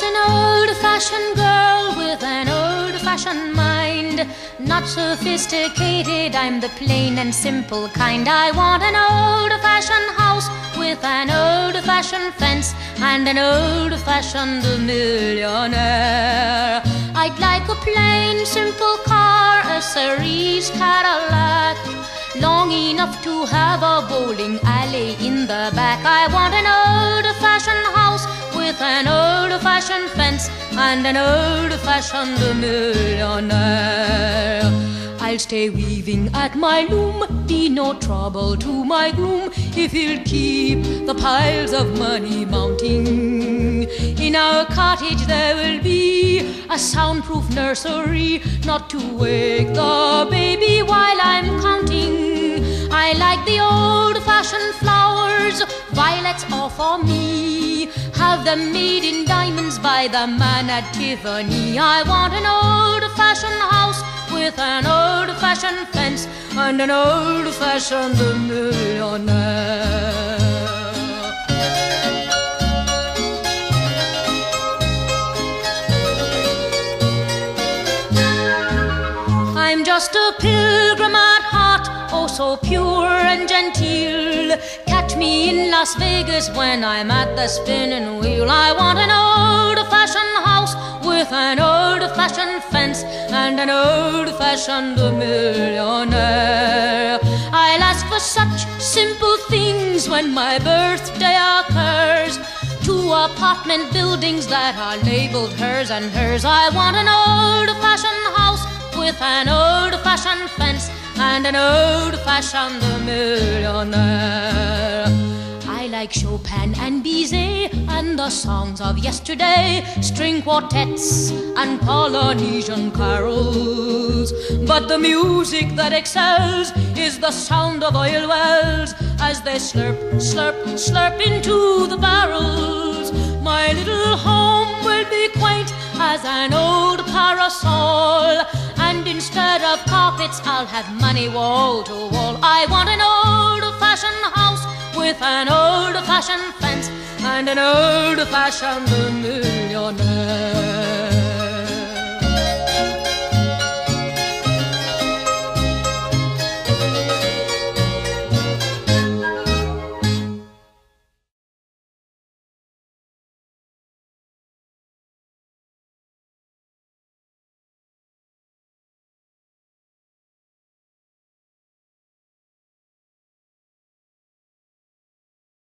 old-fashioned girl with an old-fashioned mind. Not sophisticated, I'm the plain and simple kind. I want an old-fashioned house with an old-fashioned fence and an old-fashioned millionaire. I'd like a plain, simple car, a cerise Cadillac long enough to have a bowling alley in the back. I want an with an old-fashioned fence and an old-fashioned millionaire. I'll stay weaving at my loom, be no trouble to my groom if he'll keep the piles of money mounting. In our cottage there will be a soundproof nursery, not to wake the baby while I'm counting. I like the old-fashioned violets all for me. Have them made in diamonds by the man at Tiffany. I want an old-fashioned house with an old-fashioned fence and an old-fashioned millionaire. I'm just a pilgrim at heart, oh so pure and genteel. Catch me in Las Vegas when I'm at the spinning wheel. I want an old-fashioned house with an old-fashioned fence and an old-fashioned millionaire. I'll ask for such simple things when my birthday occurs. Two apartment buildings that are labeled hers and hers. I want an old-fashioned house with an old-fashioned fence and an old-fashioned millionaire. I like Chopin and Bizet and the songs of yesterday, string quartets and Polynesian carols. But the music that excels is the sound of oil wells as they slurp, slurp, slurp into the barrels. My little home will be quaint as an old parasol. And instead of carpets, I'll have money wall to wall. I want an old-fashioned house with an old-fashioned fence and an old-fashioned millionaire.